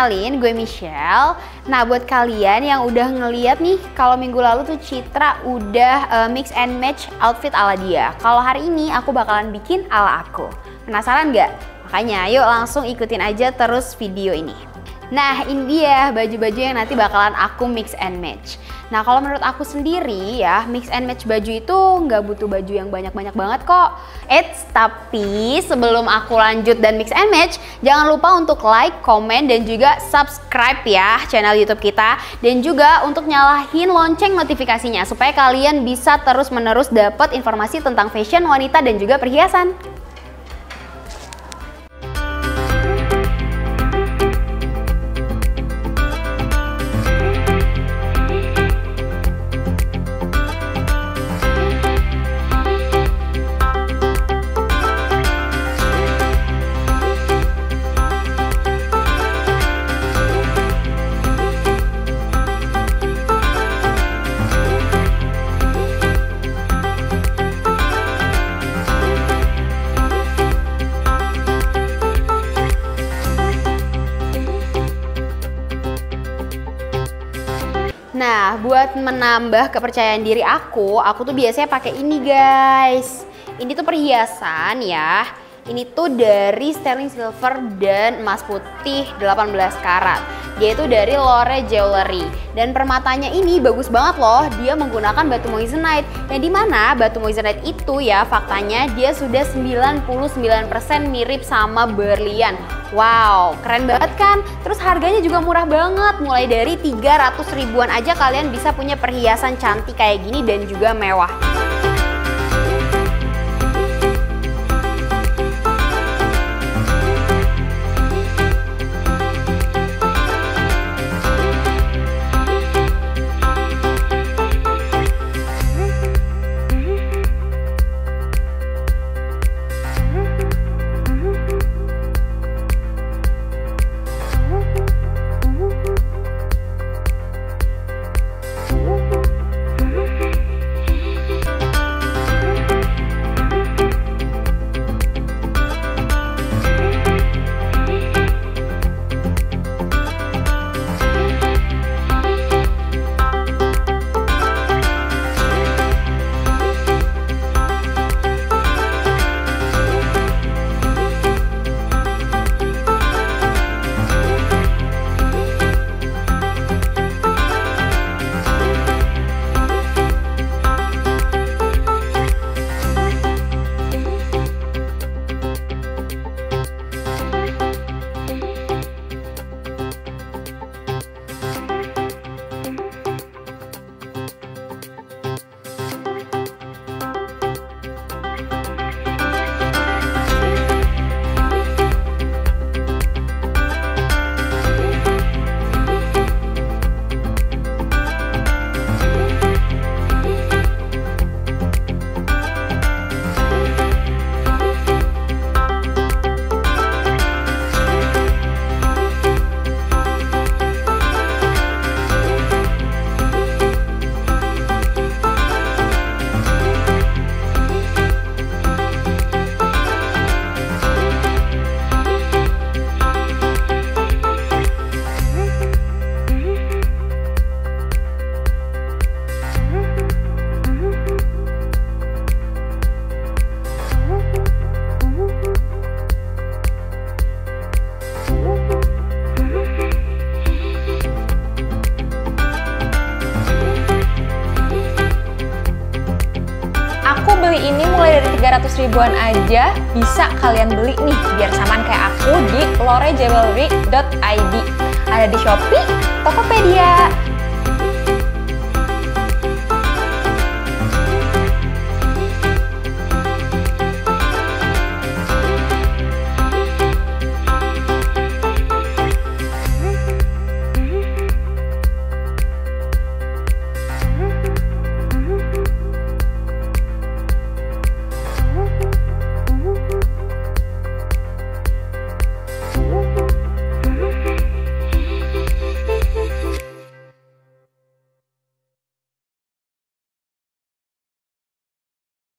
kenalin gue Michelle. Nah, buat kalian yang udah ngeliat nih, kalau minggu lalu tuh Citra udah uh, mix and match outfit ala dia. Kalau hari ini aku bakalan bikin ala aku. Penasaran nggak? Makanya yuk langsung ikutin aja terus video ini. Nah, ini dia baju-baju yang nanti bakalan aku mix and match. Nah kalau menurut aku sendiri ya mix and match baju itu nggak butuh baju yang banyak-banyak banget kok. Eits, tapi sebelum aku lanjut dan mix and match, jangan lupa untuk like, komen, dan juga subscribe ya channel YouTube kita. Dan juga untuk nyalahin lonceng notifikasinya supaya kalian bisa terus-menerus dapat informasi tentang fashion wanita dan juga perhiasan. Nah, buat menambah kepercayaan diri aku, aku tuh biasanya pakai ini guys. Ini tuh perhiasan ya. Ini tuh dari sterling silver dan emas putih 18 karat. Dia itu dari Lore Jewelry. Dan permatanya ini bagus banget loh. Dia menggunakan batu moissanite. Yang di mana batu moissanite itu ya faktanya dia sudah 99% mirip sama berlian. Wow, keren banget kan? Terus harganya juga murah banget, mulai dari 300 ribuan aja kalian bisa punya perhiasan cantik kayak gini dan juga mewah. Beli ini mulai dari 300 ribuan aja bisa kalian beli nih biar saman kayak aku di lorejewelry.id ada di Shopee, Tokopedia,